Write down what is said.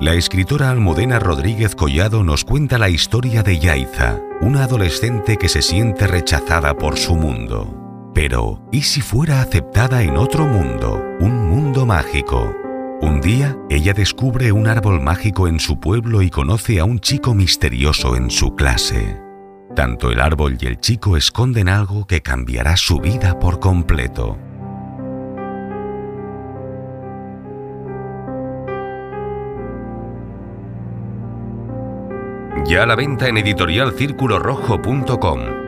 La escritora Almudena Rodríguez Collado nos cuenta la historia de Yaiza, una adolescente que se siente rechazada por su mundo. Pero, ¿y si fuera aceptada en otro mundo, un mundo mágico? Un día, ella descubre un árbol mágico en su pueblo y conoce a un chico misterioso en su clase. Tanto el árbol y el chico esconden algo que cambiará su vida por completo. Ya a la venta en editorialcirculorrojo.com.